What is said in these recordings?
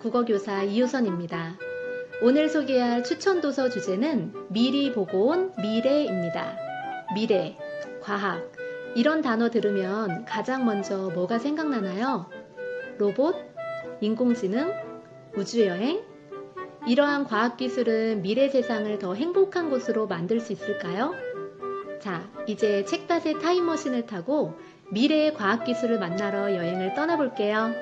국어교사 이효선입니다. 오늘 소개할 추천 도서 주제는 미리 보고 온 미래입니다. 미래, 과학. 이런 단어 들으면 가장 먼저 뭐가 생각나나요? 로봇, 인공지능, 우주여행? 이러한 과학기술은 미래 세상을 더 행복한 곳으로 만들 수 있을까요? 자, 이제 책밭의 타임머신을 타고 미래의 과학기술을 만나러 여행을 떠나볼게요.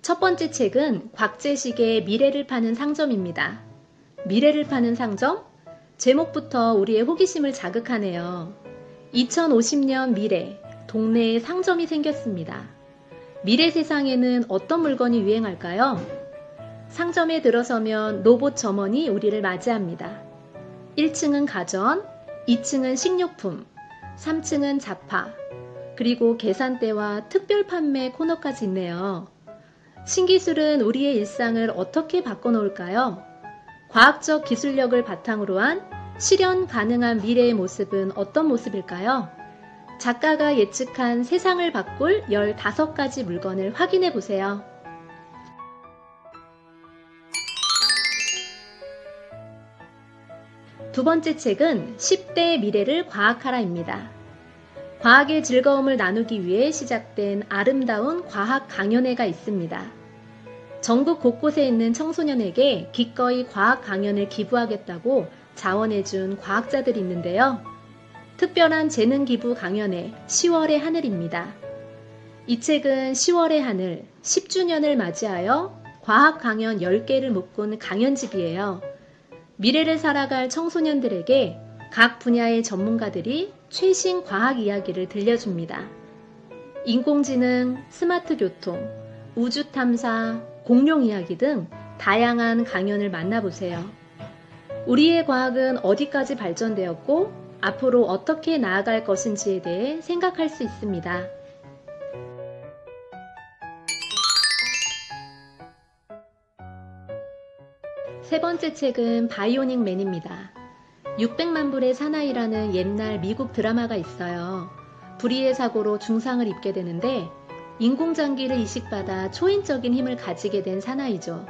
첫 번째 책은 곽재식의 미래를 파는 상점입니다. 미래를 파는 상점? 제목부터 우리의 호기심을 자극하네요. 2050년 미래, 동네에 상점이 생겼습니다. 미래 세상에는 어떤 물건이 유행할까요? 상점에 들어서면 로봇 점원이 우리를 맞이합니다. 1층은 가전, 2층은 식료품, 3층은 잡화, 그리고 계산대와 특별 판매 코너까지 있네요. 신기술은 우리의 일상을 어떻게 바꿔놓을까요? 과학적 기술력을 바탕으로 한 실현 가능한 미래의 모습은 어떤 모습일까요? 작가가 예측한 세상을 바꿀 15가지 물건을 확인해 보세요. 두 번째 책은 10대 미래를 과학하라입니다. 과학의 즐거움을 나누기 위해 시작된 아름다운 과학 강연회가 있습니다. 전국 곳곳에 있는 청소년에게 기꺼이 과학 강연을 기부하겠다고 자원해준 과학자들이 있는데요. 특별한 재능 기부 강연회 10월의 하늘입니다. 이 책은 10월의 하늘 10주년을 맞이하여 과학 강연 10개를 묶은 강연집이에요. 미래를 살아갈 청소년들에게 각 분야의 전문가들이 최신 과학 이야기를 들려줍니다. 인공지능, 스마트 교통, 우주 탐사, 공룡 이야기 등 다양한 강연을 만나보세요. 우리의 과학은 어디까지 발전되었고 앞으로 어떻게 나아갈 것인지에 대해 생각할 수 있습니다. 세 번째 책은 바이오닉 맨입니다. 600만 불의 사나이라는 옛날 미국 드라마가 있어요. 불의의 사고로 중상을 입게 되는데 인공장기를 이식받아 초인적인 힘을 가지게 된 사나이죠.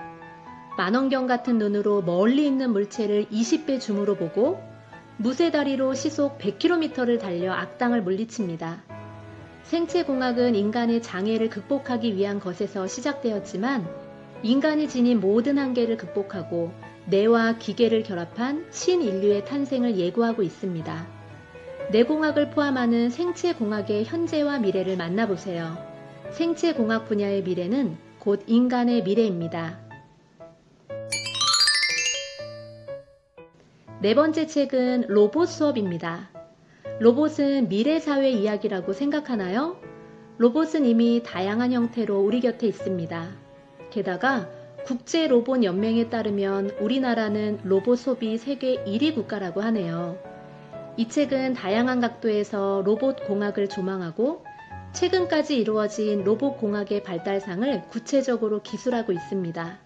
만원경 같은 눈으로 멀리 있는 물체를 20배 줌으로 보고 무쇠다리로 시속 100km를 달려 악당을 물리칩니다. 생체공학은 인간의 장애를 극복하기 위한 것에서 시작되었지만 인간이 지닌 모든 한계를 극복하고 뇌와 기계를 결합한 신인류의 탄생을 예고하고 있습니다. 뇌공학을 포함하는 생체공학의 현재와 미래를 만나보세요. 생체공학 분야의 미래는 곧 인간의 미래입니다. 네 번째 책은 로봇 수업입니다. 로봇은 미래 사회 이야기라고 생각하나요? 로봇은 이미 다양한 형태로 우리 곁에 있습니다. 게다가 국제 로봇 연맹에 따르면 우리나라는 로봇 소비 세계 1위 국가라고 하네요. 이 책은 다양한 각도에서 로봇 공학을 조망하고 최근까지 이루어진 로봇 공학의 발달상을 구체적으로 기술하고 있습니다.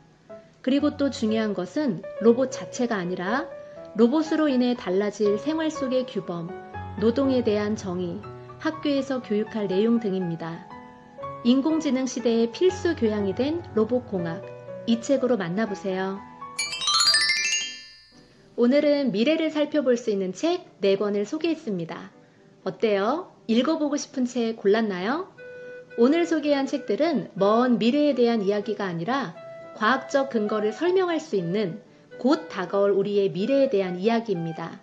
그리고 또 중요한 것은 로봇 자체가 아니라 로봇으로 인해 달라질 생활 속의 규범, 노동에 대한 정의, 학교에서 교육할 내용 등입니다. 인공지능 시대의 필수 교양이 된 로봇공학, 이 책으로 만나보세요. 오늘은 미래를 살펴볼 수 있는 책 4권을 소개했습니다. 어때요? 읽어보고 싶은 책 골랐나요? 오늘 소개한 책들은 먼 미래에 대한 이야기가 아니라 과학적 근거를 설명할 수 있는 곧 다가올 우리의 미래에 대한 이야기입니다.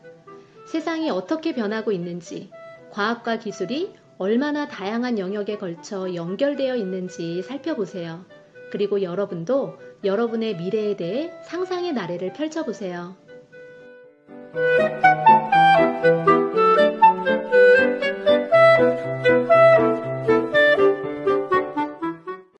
세상이 어떻게 변하고 있는지, 과학과 기술이 얼마나 다양한 영역에 걸쳐 연결되어 있는지 살펴보세요. 그리고 여러분도 여러분의 미래에 대해 상상의 나래를 펼쳐보세요.